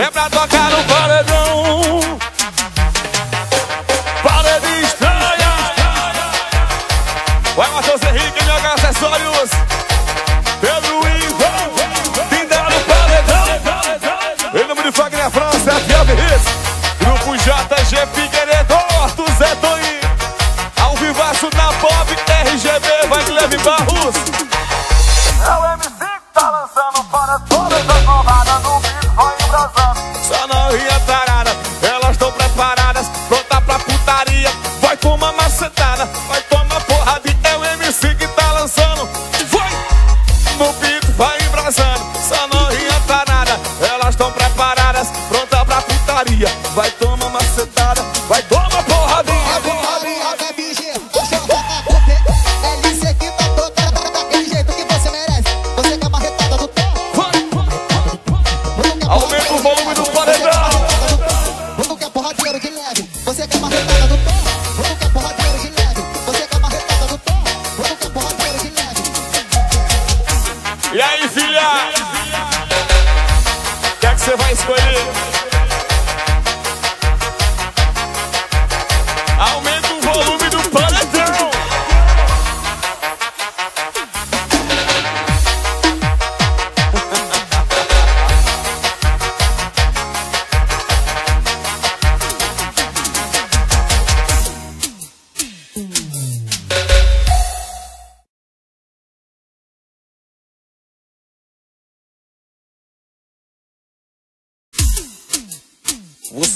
É pra tocar no paredão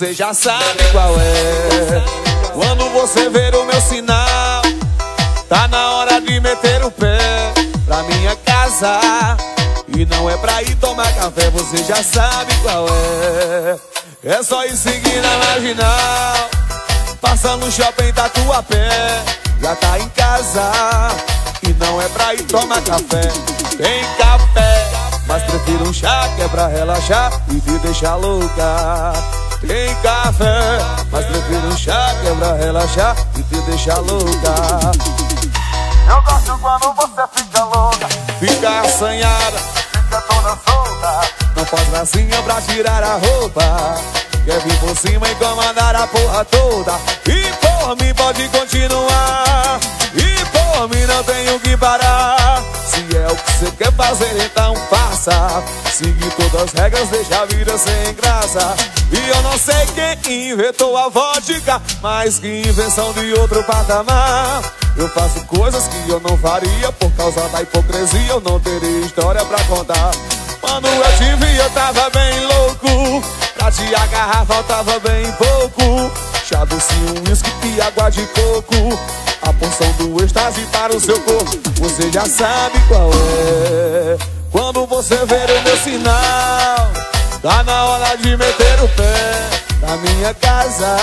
Você já sabe qual é. Quando você ver o meu sinal, tá na hora de meter o pé pra minha casa. E não é pra ir tomar café, você já sabe qual é. É só ir seguir na marginal, passa no shopping Tatuapé. Já tá em casa, e não é pra ir tomar café. Tem café, mas prefiro um chá que é pra relaxar e te deixar louca. Tem café, mas prefiro um chá que é pra relaxar e te deixar louca. Eu gosto quando você fica louca, fica assanhada, fica toda solta. Não faz gracinha pra tirar a roupa. Quer vir por cima e comandar a porra toda. E por mim pode continuar. E por mim não tenho que parar. É o que você quer fazer, então faça. Seguir todas as regras, deixa a vida sem graça. E eu não sei quem inventou a vodka, mas que invenção de outro patamar. Eu faço coisas que eu não faria por causa da hipocrisia. Eu não teria história pra contar. Quando eu te vi, eu tava bem louco. Pra te agarrar, faltava bem pouco. Chá doce, um uísque e água de coco. A porção do êxtase para o seu corpo. Você já sabe qual é. Quando você ver o meu sinal, tá na hora de meter o pé na minha casa.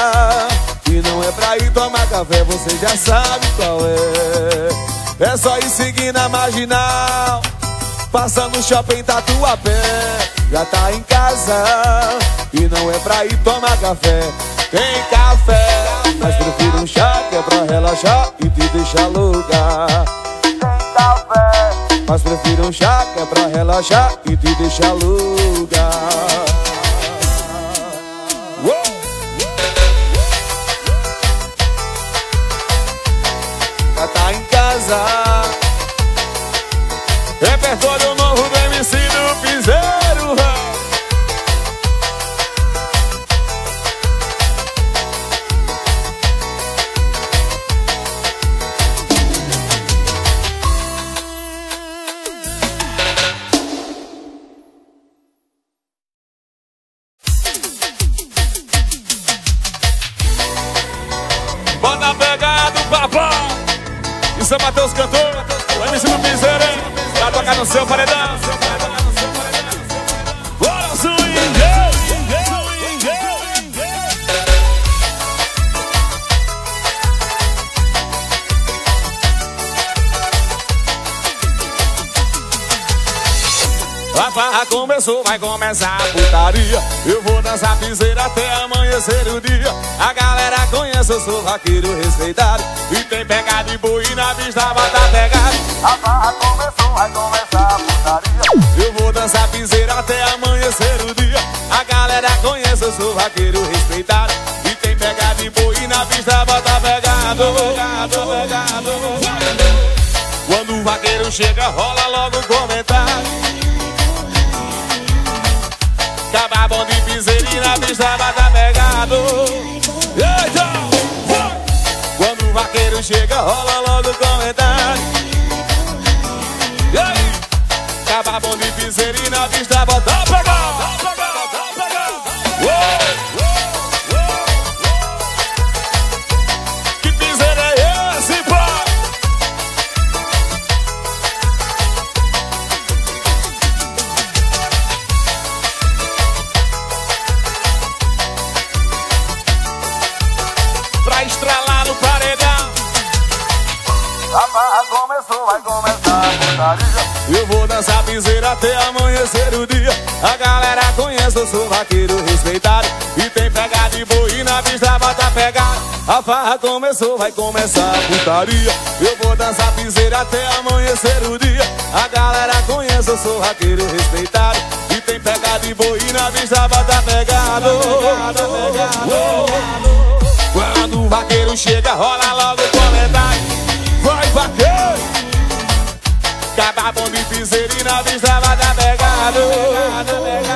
E não é pra ir tomar café, você já sabe qual é. É só ir seguir na marginal. Passa no shopping Tatuapé Já tá em casa E não é pra ir tomar café Tem café Mas prefiro um chá que é pra relaxar E te deixar louca Tem café Mas prefiro um chá que é pra relaxar E te deixar louca! Já tá em casa Repertório sou vaqueiro respeitado. E tem pegada de boi na pista, bota pegada A farra começou, vai começar a putaria. Eu vou dançar piseira até amanhecer o dia. A galera conhece, eu sou vaqueiro respeitado. E tem pegada de boi na pista, bota pegado. Quando o vaqueiro chega, rola logo o comentário rola logo Eu vou dançar piseira até amanhecer o dia. A galera conhece, eu sou vaqueiro respeitado. E tem pegada de boi na pista, bota pegar A farra começou, vai começar a putaria. Eu vou dançar piseira até amanhecer o dia. A galera conhece, eu sou vaqueiro respeitado. E tem pegada de boi na pista, bota pegado Quando o vaqueiro chega, rola logo o comentário Vai vaqueiro Caba bom de piseira e na vai dar pegado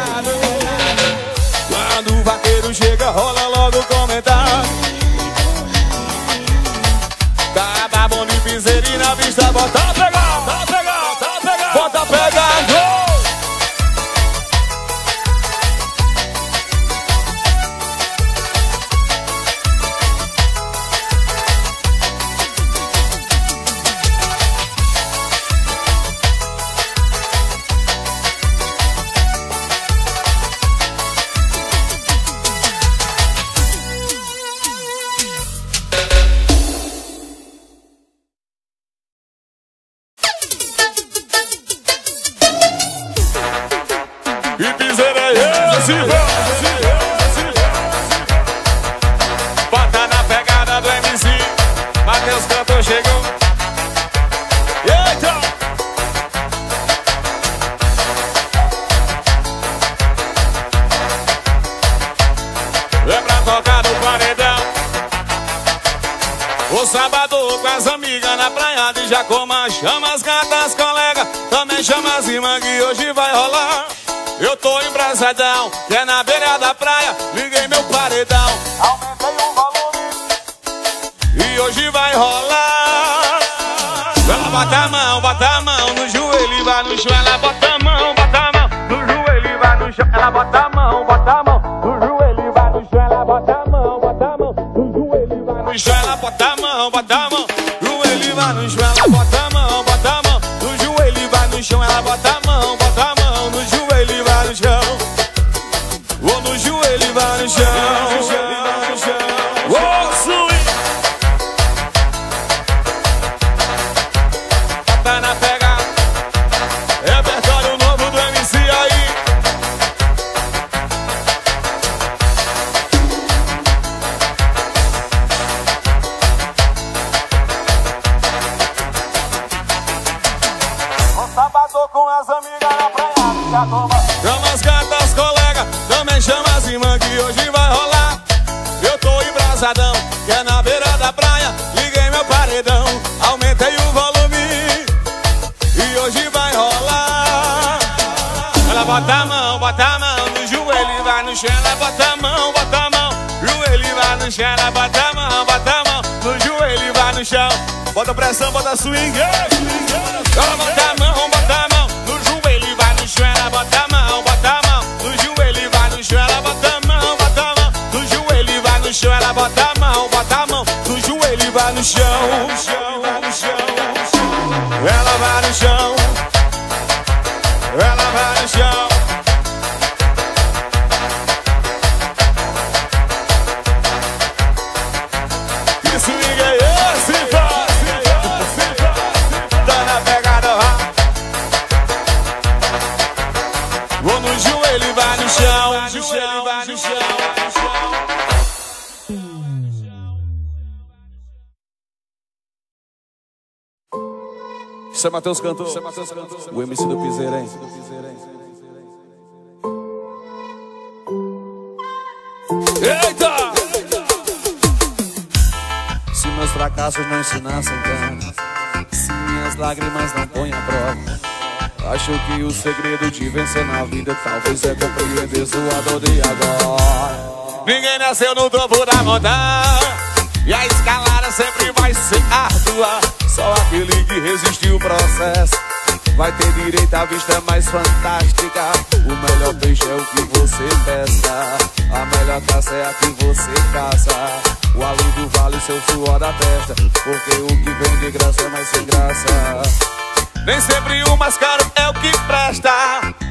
no Ela bota a mão, bota a mão. No joelho vai no chão Ela bota a mão, bota a mão Bota pressão, bota swing. Ela bota a mão, bota a mão no joelho e vai no chão. Ela bota a mão, bota a mão no joelho e vai no chão. Ela bota a mão, bota a mão no joelho e vai no chão. Ela bota a mão, bota a mão no joelho e vai no chão. Ela vai no chão. É Matheus Cantor, o MC do Piseira, hein? Eita! Se meus fracassos não ensinassem tanto, se minhas lágrimas não põem a prova, acho que o segredo de vencer na vida talvez é compreender sua dor de agora. Ninguém nasceu no topo da montanha, e a escalada sempre vai ser árdua. Só aquele que resistiu o processo vai ter direito à vista mais fantástica. O melhor peixe é o que você pesca, a melhor caça é a que você caça. O alívio vale seu suor da testa, porque o que vem de graça é mais sem graça. Nem sempre o mais caro é o que presta.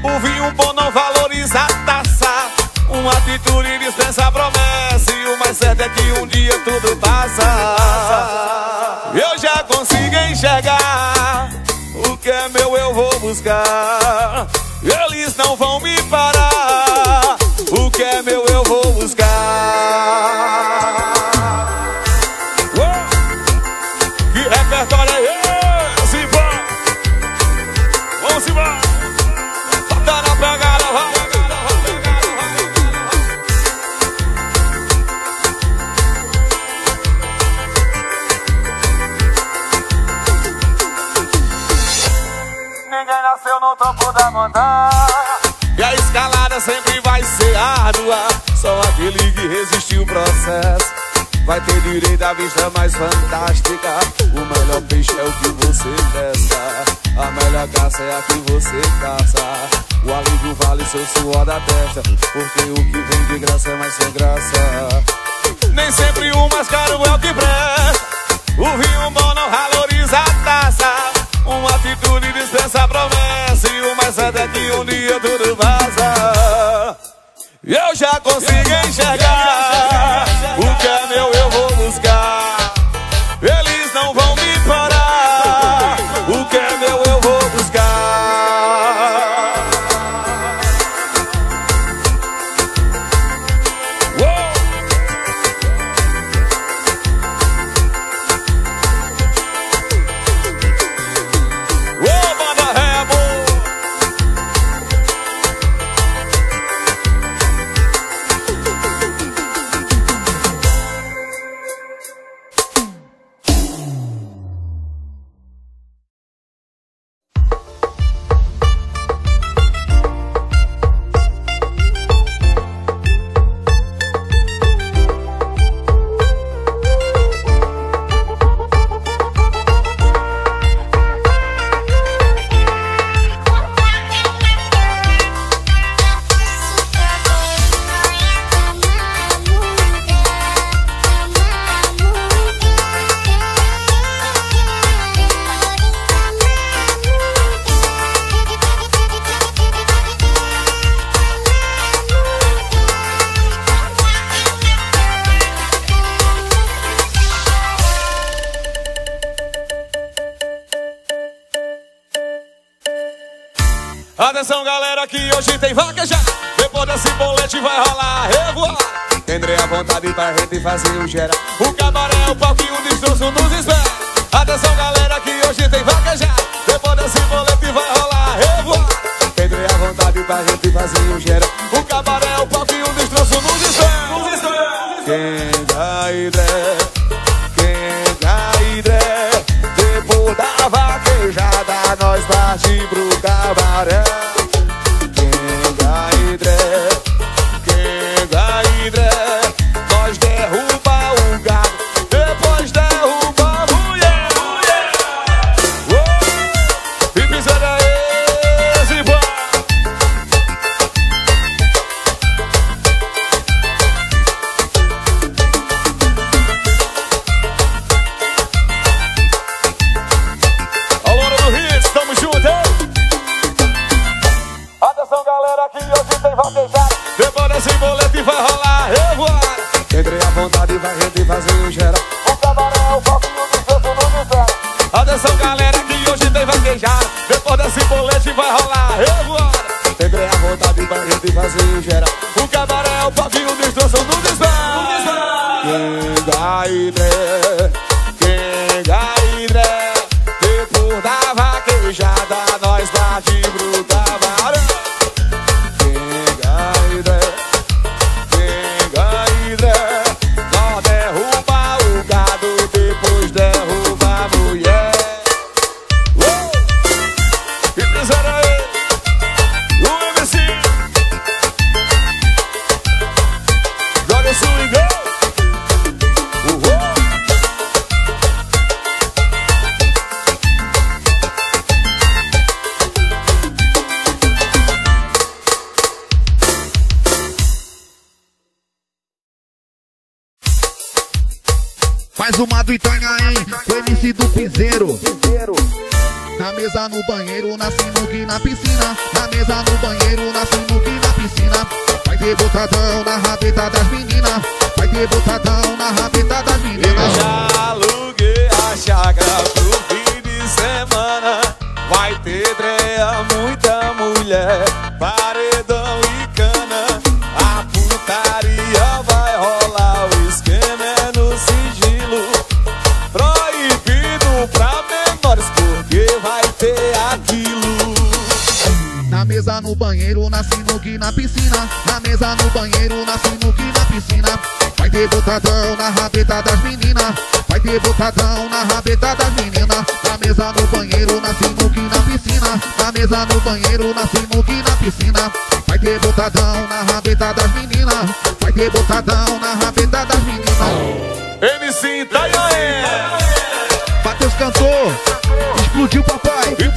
O vinho bom não valoriza a taça. Uma atitude dispensa promessa. E o mais certo é que um dia tudo passa. Eu já consigo enxergar. O que é meu eu vou buscar. Eles não vão me parar. Direito à vista mais fantástica. O melhor peixe é o que você pesca A melhor caça é a que você caça. O alívio vale seu suor da testa Porque o que vem de graça é mais sem graça. Nem sempre o mais caro é o que presta. O vinho bom não valoriza a taça. Uma atitude dispensa promessa. E o mais certo é que um dia tudo vaza. Eu já consigo enxergar cabaré no banheiro, na sinuca na piscina. Na mesa, no banheiro, na sinuca na piscina. Vai ter botadão na rabeta das meninas. Vai ter botadão na rabeta das Eu meninas. já aluguei a chácara pro fim de semana Vai ter dreia, muita mulher na sinuca e na piscina. Na mesa, no banheiro, na sinuca e na piscina. Vai ter botadão na rabeta das meninas. Vai ter botadão na rabeta das meninas. Na mesa, no banheiro, na sinuca e na piscina. Na mesa, no banheiro, na sinuca e na piscina. Vai ter botadão na rabeta das meninas. Vai ter botadão na rabeta das meninas. MC Itanhaém Matheus cantou, explodiu papai. E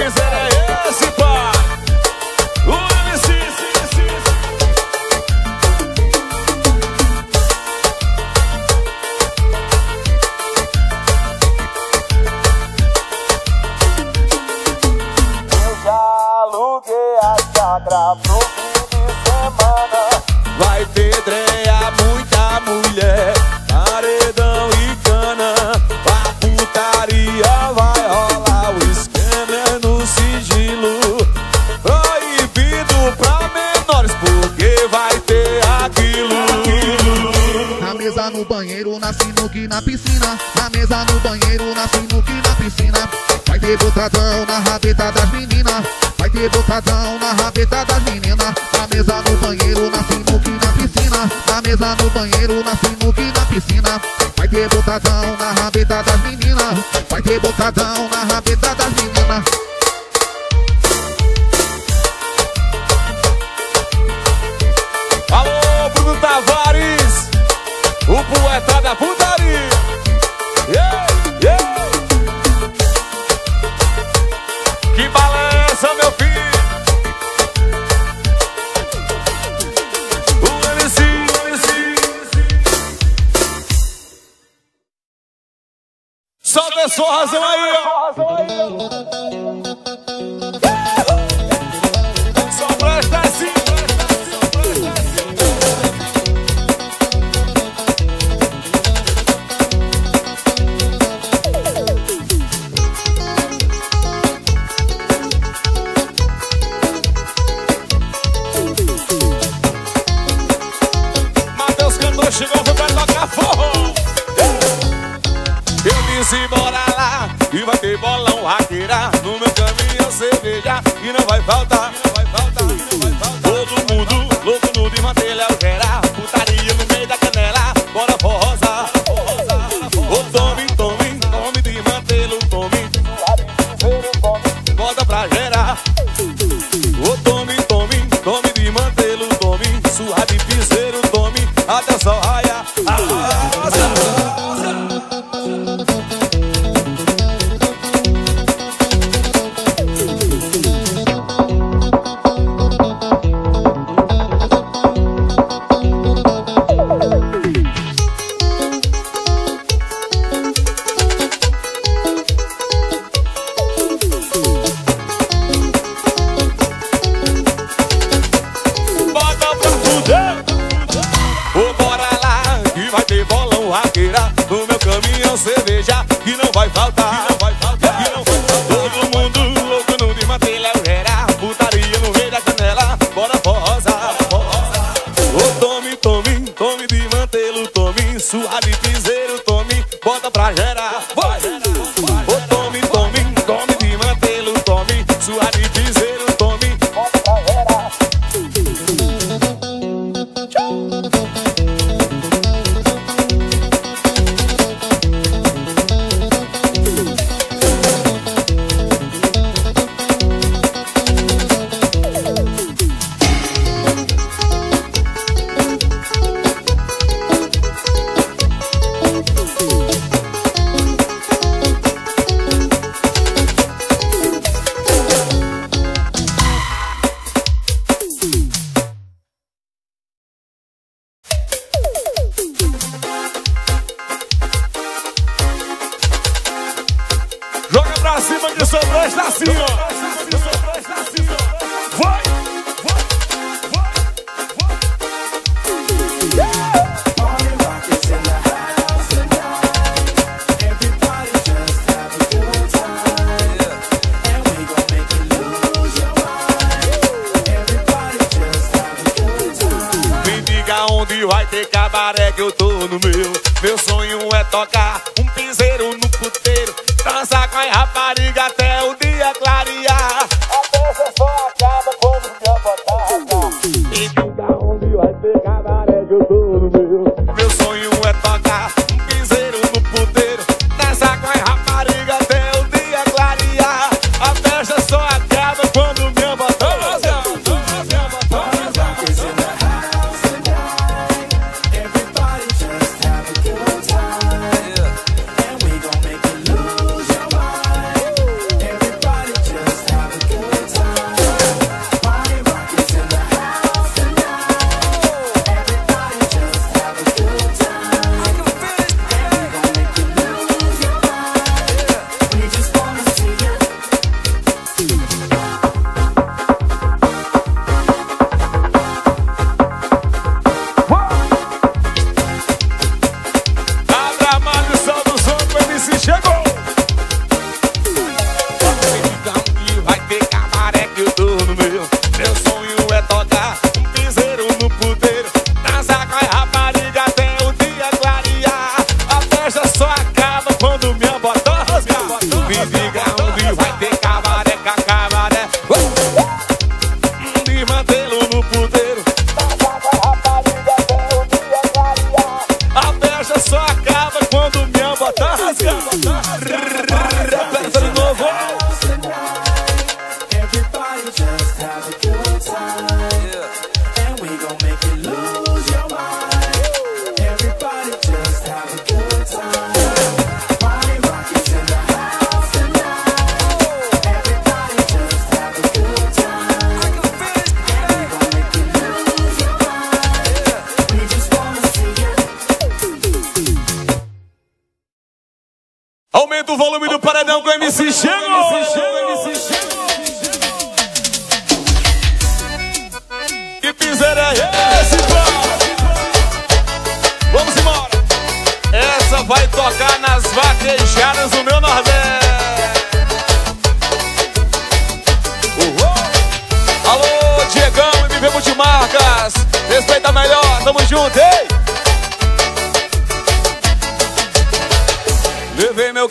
a chácara pro fim de semana Vai ter dreia, muita mulher Paredão e cana A putaria vai rolar O esquema é no sigilo Proibido pra menores Porque vai ter aquilo Na mesa, no banheiro, na sinuca na piscina. Na mesa, no banheiro, na sinuca na piscina. Ter botadão na rabeta das meninas. Vai ter botadão na rabeta das meninas. Na mesa, no banheiro, na sinuca e na piscina. Na mesa, no banheiro, na sinuca e na piscina. Vai ter botadão na rabeta das meninas. Vai ter botadão na rabeta das meninas. Solta a tome Até aonde vai ter cabaré que eu tô no meu. Meu sonho é tocar um piseiro no puteiro, dançar com a rapariga até o dia clarear. volume do paredão com o MC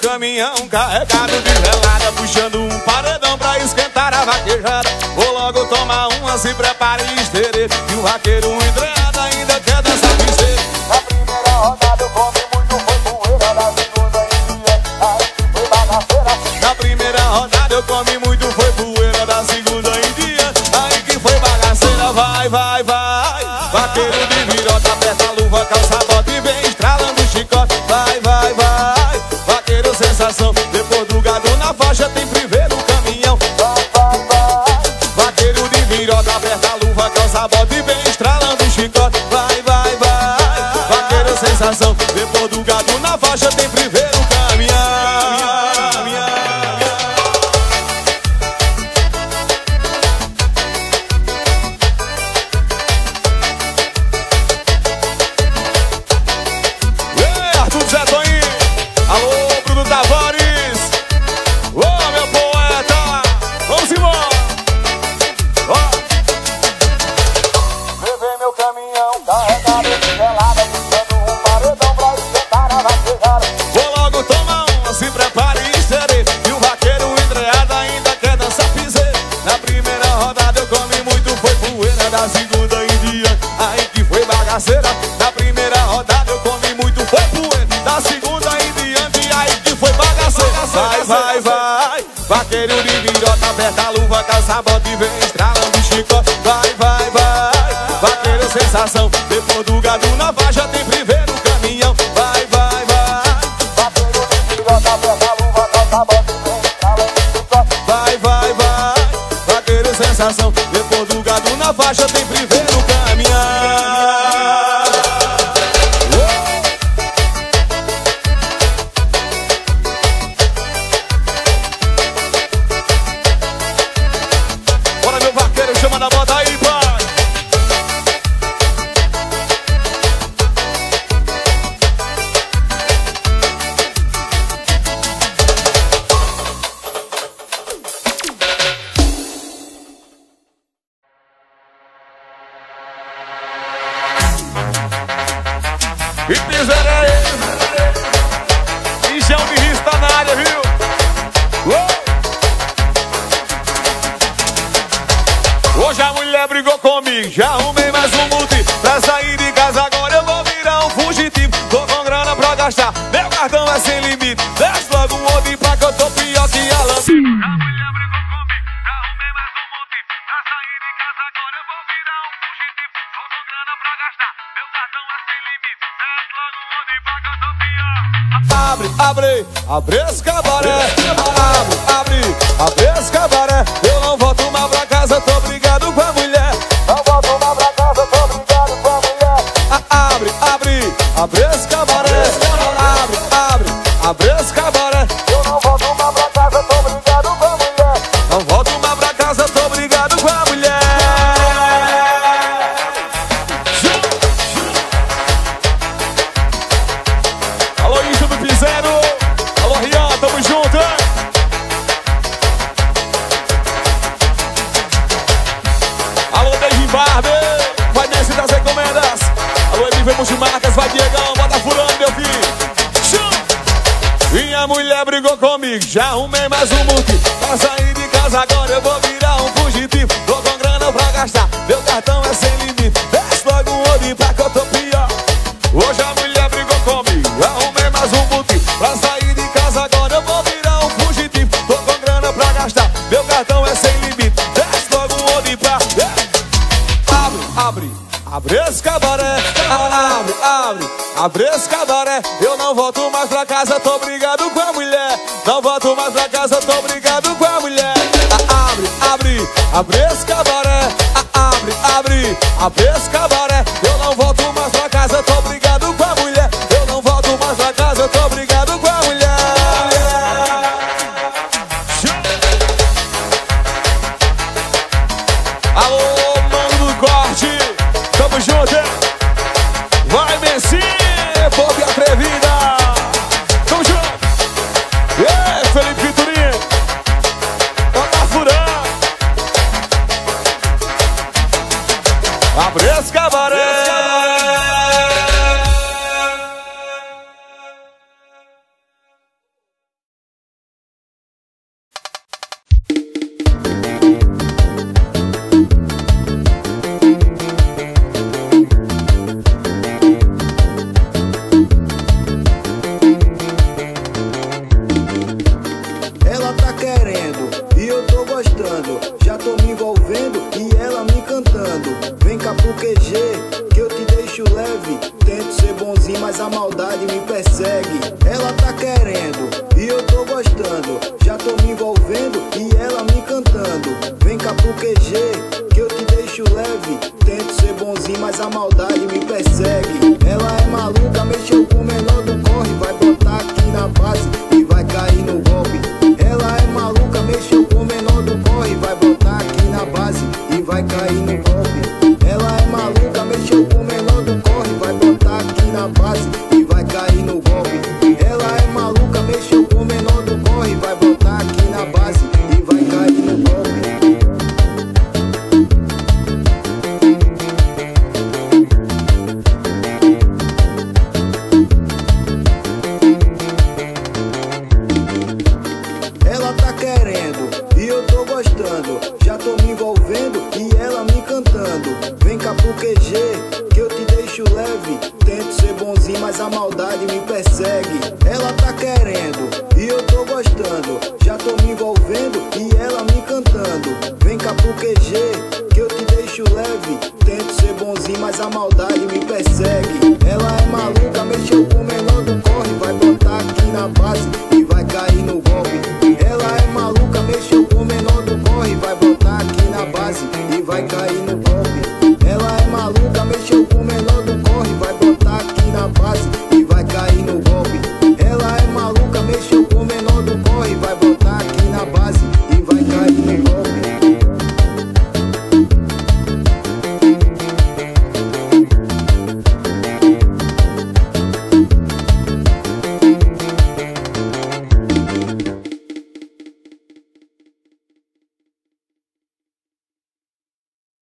caminhão carregado de velada Puxando um paredão pra esquentar a vaquejada. Vou logo tomar uma, se prepare e estere E o vaqueiro entreado ainda quer dançar piseiro Na primeira rodada eu come muito, foi poeira Na segunda em dia, aí foi bagaceira Na primeira rodada eu come muito, foi poeira Da segunda em dia, aí que foi bagaceira. Vai, vai, vai, vaqueiro de virota, aperta a luva, calça Da segunda em diante, aí que foi bagaceira. Na primeira rodada eu comi muito, foi poeira. Da segunda em diante, aí que foi bagaceira. Vai, vai, vai. Vaqueiro de virota, aperta a luva, calça, bota e vem estralando o chicote. Vai, vai, vai. Vaqueiro sensação. Depois do gado na faixa E Pizaré E João de Riz tá na área, viu? Hoje a mulher brigou comigo. Já arrumei mais um multi Pra sair de casa. Agora eu vou virar um fugitivo. Tô com grana pra gastar. Meu cartão é sem limite Abre, abre, esse cabaré. Abre Já arrumei mais um multi. Pra sair de casa agora eu vou virar um fugitivo. Tô com grana pra gastar. Meu cartão é sem limite. Desce logo um olho pra que eu tô pior. Hoje a mulher brigou comigo, arrumei mais um multi Pra sair de casa agora eu vou virar um fugitivo Tô com grana pra gastar, meu cartão é sem limite Desce logo um olho pra... Abre, abre, abre esse cabaré Abre, abre, abre esse cabaré Eu não volto mais pra casa, tô brigado casa, tô brigado com a mulher. A- Abre, abre, abre esse cabaré. A- Abre, abre, abre esse cabaré Vem cá pro QG, que eu te deixo leve. Tento ser bonzinho, mas a maldade me persegue. Ela tá querendo